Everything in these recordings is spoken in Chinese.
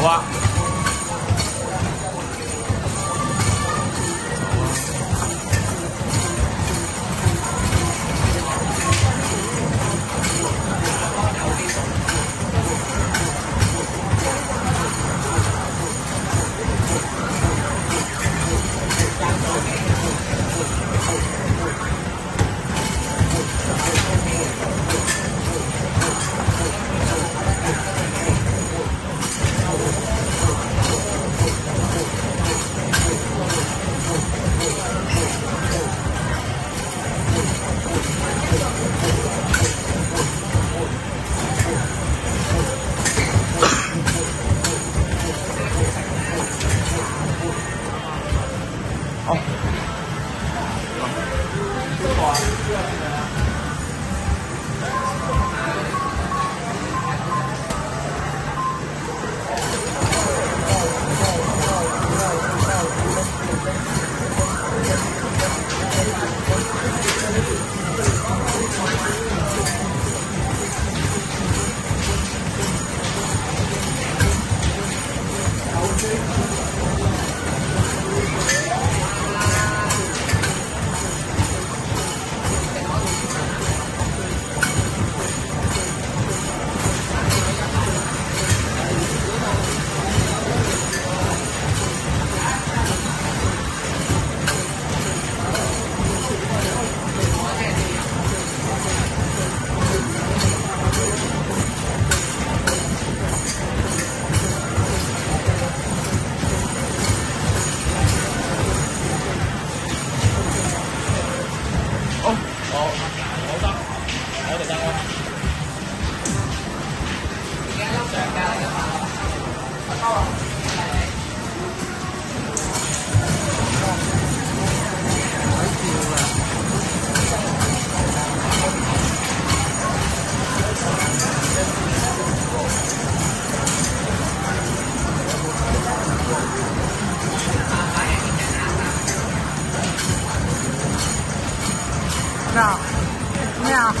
花。知道，怎么样。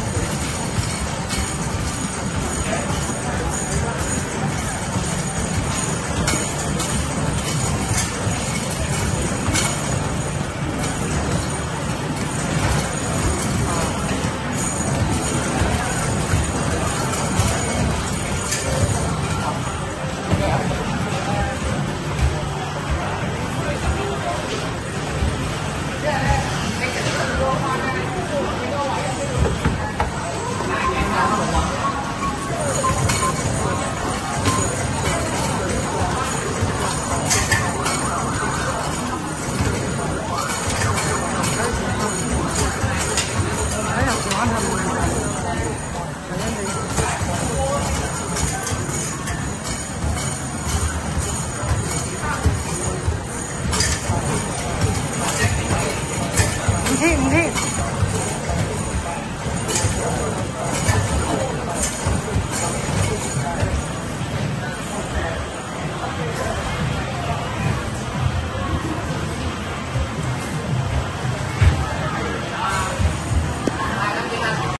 嗯